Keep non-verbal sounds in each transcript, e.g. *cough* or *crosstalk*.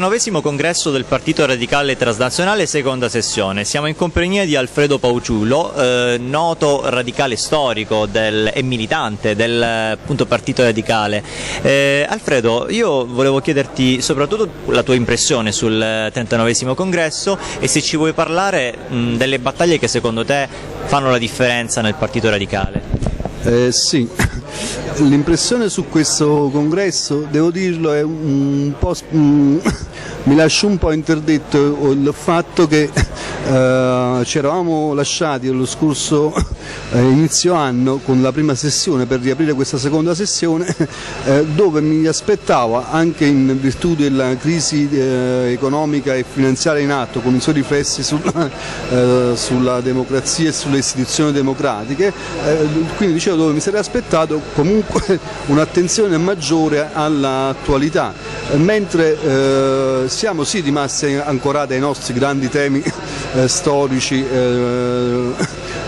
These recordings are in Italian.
39 congresso del Partito Radicale Transnazionale, seconda sessione. Siamo in compagnia di Alfredo Pauciullo, eh, noto radicale storico del, e militante del appunto, Partito Radicale. Eh, Alfredo, io volevo chiederti soprattutto la tua impressione sul 39 congresso e se ci vuoi parlare mh, delle battaglie che secondo te fanno la differenza nel Partito Radicale. Eh, sì, l'impressione su questo congresso, devo dirlo, è un po' *coughs* mi lascia un po' interdetto il fatto che eh, ci eravamo lasciati lo scorso *coughs* eh, inizio anno con la prima sessione per riaprire questa seconda sessione *coughs* eh, dove mi aspettavo anche in virtù della crisi eh, economica e finanziaria in atto con i suoi riflessi sulla, eh, sulla democrazia e sulle istituzioni democratiche eh, quindi dicevo dove mi sarei aspettato comunque *laughs* un'attenzione maggiore all'attualità. Mentre siamo sì rimasti ancorati ai nostri grandi temi *laughs* eh, storici eh,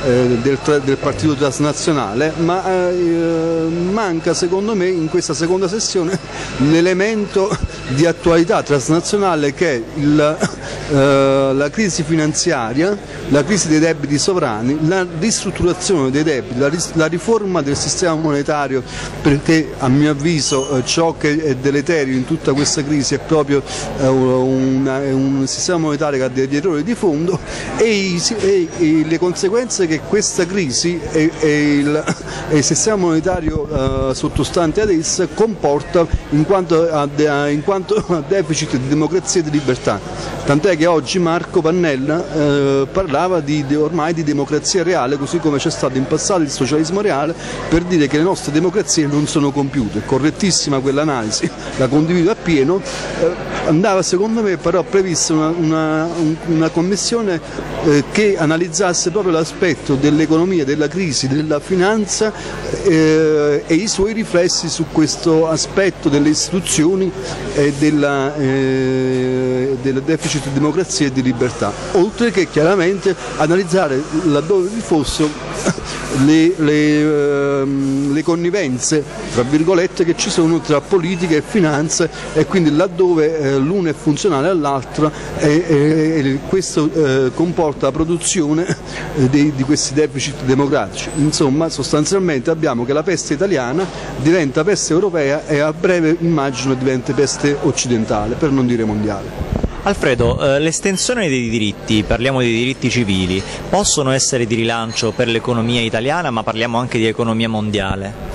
eh, del, del, partito transnazionale, ma eh, manca secondo me in questa seconda sessione *laughs* l'elemento di attualità transnazionale che è il, eh, la crisi finanziaria, la crisi dei debiti sovrani, la ristrutturazione dei debiti, la, riforma del sistema monetario perché a mio avviso eh, ciò che è deleterio in tutta questa crisi è proprio eh, un sistema monetario che ha degli errori di fondo e, le conseguenze che questa crisi e, il, sistema monetario sottostante ad essa comporta in quanto a deficit di democrazia e di libertà. Tant'è che oggi Marco Pannella eh, parlava di, di, ormai di democrazia reale, così come c'è stato in passato il socialismo reale, per dire che le nostre democrazie non sono compiute. Correttissima quell'analisi, la condivido appieno. Eh, andava secondo me però prevista una, una, una commissione eh, che analizzasse proprio l'aspetto dell'economia, della crisi, della finanza eh, e i suoi riflessi su questo aspetto delle istituzioni e della, eh, del deficit democrazia e di libertà, oltre che chiaramente analizzare laddove vi fossero *laughs* le, le, ehm, le connivenze che ci sono tra politica e finanza e quindi laddove eh, l'una è funzionale all'altra e, e, questo eh, comporta la produzione eh, di, di questi deficit democratici. Insomma sostanzialmente abbiamo che la peste italiana diventa peste europea e a breve immagino diventa peste occidentale, per non dire mondiale. Alfredo, eh, l'estensione dei diritti, parliamo di diritti civili, possono essere di rilancio per l'economia italiana ma parliamo anche di economia mondiale?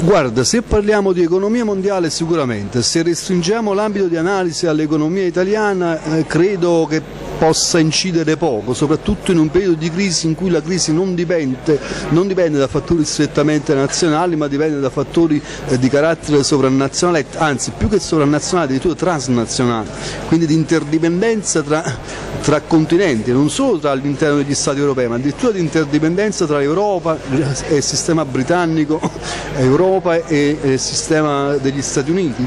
Guarda, se parliamo di economia mondiale sicuramente, se restringiamo l'ambito di analisi all'economia italiana eh, credo che possa incidere poco, soprattutto in un periodo di crisi in cui la crisi non dipende, non dipende da fattori strettamente nazionali ma dipende da fattori eh, di carattere sovranazionale, anzi più che sovranazionale addirittura transnazionale, quindi di interdipendenza tra, tra continenti, non solo tra all'interno degli Stati europei ma addirittura di interdipendenza tra Europa e il sistema britannico, Europa e il sistema degli Stati Uniti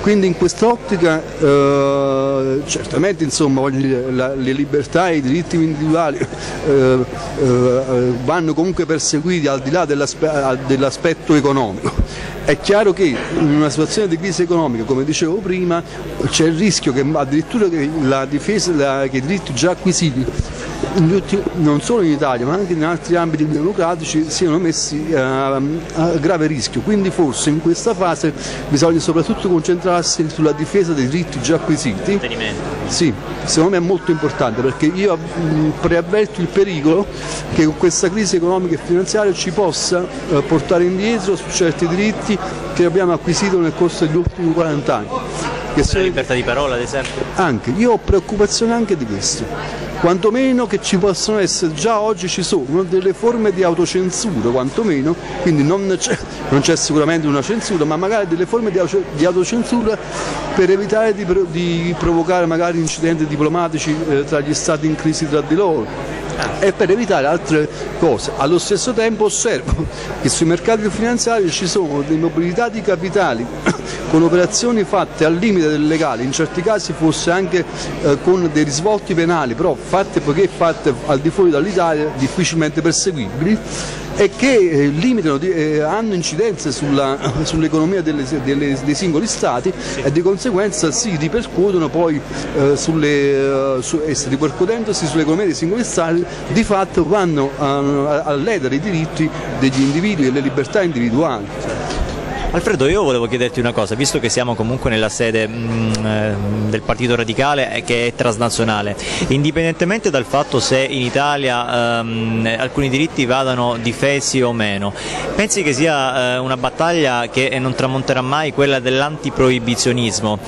quindi in quest'ottica eh, certamente insomma, la, le libertà e i diritti individuali eh, eh, vanno comunque perseguiti al di là dell'aspetto economico. È chiaro che in una situazione di crisi economica, come dicevo prima, c'è il rischio che addirittura la difesa, la, che i diritti già acquisiti non solo in Italia ma anche in altri ambiti democratici siano messi eh, a, grave rischio. Quindi forse in questa fase bisogna soprattutto concentrarsi sulla difesa dei diritti già acquisiti. Sì, secondo me è molto importante perché io preavverto il pericolo che con questa crisi economica e finanziaria ci possa eh, portare indietro su certi diritti che abbiamo acquisito nel corso degli ultimi 40 anni. Che la libertà di parola ad esempio? Anche, io ho preoccupazione anche di questo quantomeno che ci possono essere, già oggi ci sono delle forme di autocensura, quantomeno, quindi non c'è, sicuramente una censura, ma magari delle forme di, autocensura per evitare di, di, provocare magari incidenti diplomatici eh, tra gli stati in crisi tra di loro e per evitare altre cose. Allo stesso tempo osservo che sui mercati finanziari ci sono delle mobilità di capitali con operazioni fatte al limite del legale, in certi casi fosse anche eh, con dei risvolti penali, però fatte poiché fatte al di fuori dall'Italia difficilmente perseguibili e che eh, limitano, eh, hanno incidenze *laughs* sull'economia delle, dei singoli stati e di conseguenza si ripercuotono poi eh, sulle, uh, su, ripercuotendosi sull'economia dei singoli stati di fatto vanno a, a ledere i diritti degli individui e le libertà individuali. Alfredo, io volevo chiederti una cosa, visto che siamo comunque nella sede mh, mm, eh, del Partito Radicale e che è transnazionale, indipendentemente dal fatto se in Italia ehm, alcuni diritti vadano difesi o meno, pensi che sia eh, una battaglia che non tramonterà mai quella dell'antiproibizionismo,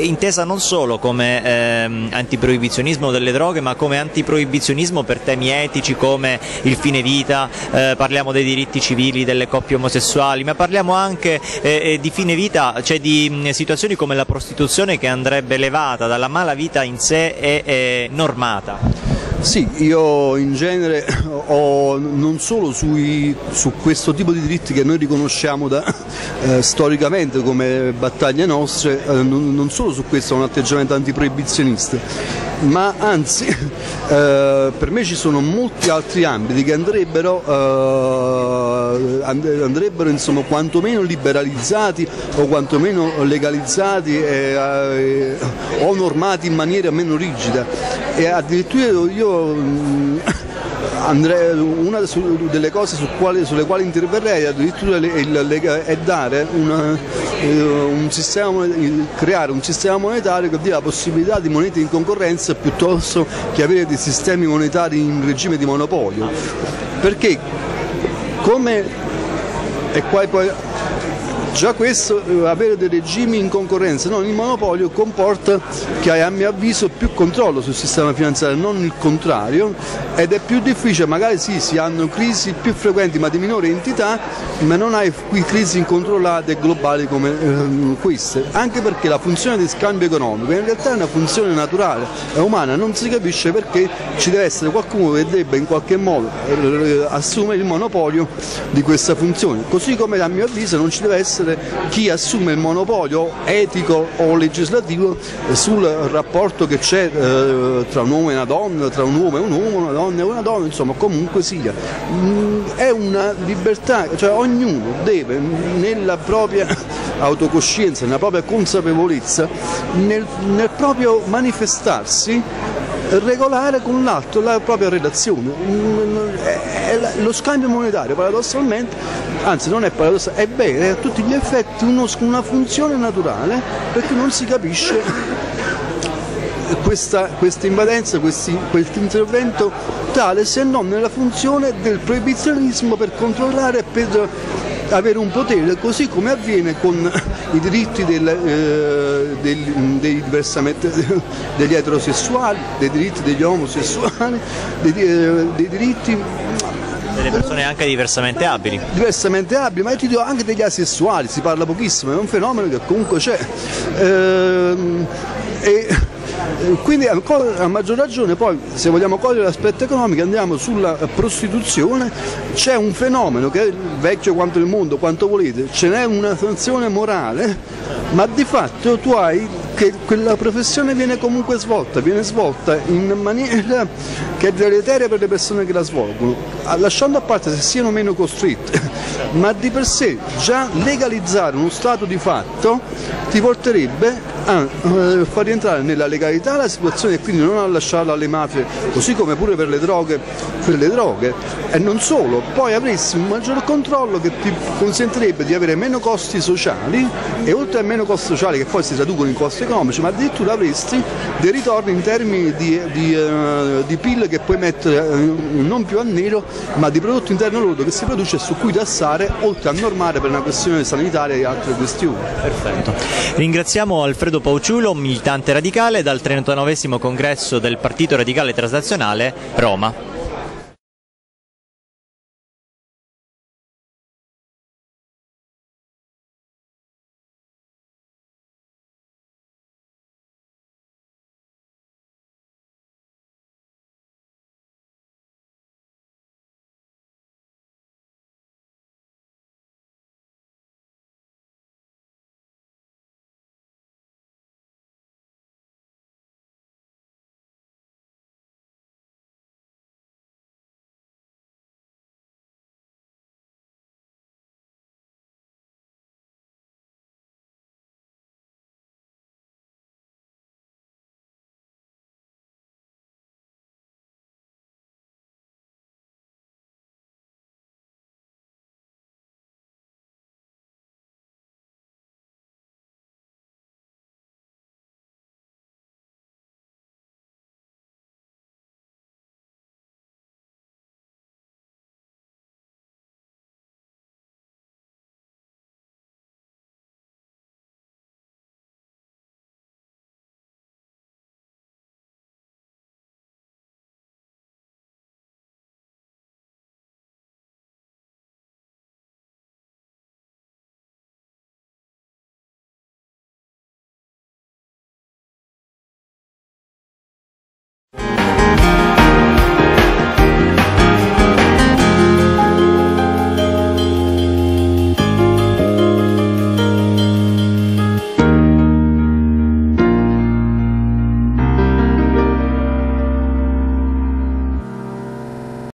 intesa non solo come ehm, antiproibizionismo delle droghe, ma come antiproibizionismo per temi etici come il fine vita, eh, parliamo dei diritti civili delle coppie omosessuali, ma parliamo anche anche eh, eh, di fine vita, cioè di mh, situazioni come la prostituzione che andrebbe levata dalla mala vita in sé e eh, normata. Sì, io in genere ho non solo sui, su questo tipo di diritti che noi riconosciamo da, eh, storicamente come battaglie nostre, eh, non, non, solo su questo ho un atteggiamento antiproibizionista, ma anzi *laughs* eh, per me ci sono molti altri ambiti che andrebbero, eh, andrebbero insomma, quantomeno liberalizzati o quantomeno legalizzati eh, o normati in maniera meno rigida. E addirittura io io *laughs* andrei, una delle cose su quali, sulle quali interverrei addirittura è dare una, eh, un sistema, creare un sistema monetario che dia la possibilità di monete in concorrenza piuttosto che avere dei sistemi monetari in regime di monopolio. Perché come e qua poi Già questo, eh, avere dei regimi in concorrenza, non il monopolio, comporta che hai a mio avviso più controllo sul sistema finanziario, non il contrario, ed è più difficile, magari sì, si hanno crisi più frequenti ma di minore entità, ma non hai qui crisi incontrollate e globali come eh, queste, anche perché la funzione di scambio economico in realtà è una funzione naturale, è umana, non si capisce perché ci deve essere qualcuno che debba in qualche modo assumere il monopolio di questa funzione, così come a mio avviso non ci deve essere essere chi assume il monopolio etico o legislativo sul rapporto che c'è eh, tra un uomo e una donna, tra un uomo e un uomo, una donna e una donna, insomma comunque sia. Mm, è una libertà, cioè ognuno deve nella propria autocoscienza, nella propria consapevolezza, nel, nel proprio manifestarsi regolare con l'altro la propria relazione. Lo scambio monetario paradossalmente, anzi non è paradossale, è vero, è a tutti gli effetti uno, una funzione naturale perché non si capisce questa, questa invadenza, questo intervento tale se non nella funzione del proibizionismo per controllare e per avere un potere, così come avviene con *laughs* i diritti del, eh, del, dei *laughs* degli eterosessuali, dei diritti degli omosessuali, dei, eh, dei diritti delle persone anche diversamente abili. Diversamente abili, ma io ti dico anche degli asessuali, si parla pochissimo, è un fenomeno che comunque c'è. Ehm, e, quindi a maggior ragione poi se vogliamo cogliere l'aspetto economico andiamo sulla prostituzione, c'è un fenomeno che è vecchio quanto il mondo, quanto volete, ce n'è una sanzione morale, ma di fatto tu hai che quella professione viene comunque svolta, viene svolta in maniera che è deleteria per le persone che la svolgono, lasciando a parte se siano meno costrette, ma di per sé già legalizzare uno stato di fatto ti porterebbe a eh, far rientrare nella legalità la situazione e quindi non a lasciarla alle mafie, così come pure per le droghe, per le droghe. E non solo, poi avresti un maggior controllo che ti consentirebbe di avere meno costi sociali e oltre a meno costi sociali che poi si traducono in costi economici, ma addirittura avresti dei ritorni in termini di, di, uh, di PIL che puoi mettere uh, non più a nero, ma di prodotto interno lordo che si produce e su cui tassare, oltre a normare per una questione sanitaria e altre questioni. Perfetto. Ringraziamo Alfredo Alfredo Pauciulo, militante radicale dal 39 congresso del Partito Radicale Transnazionale Roma.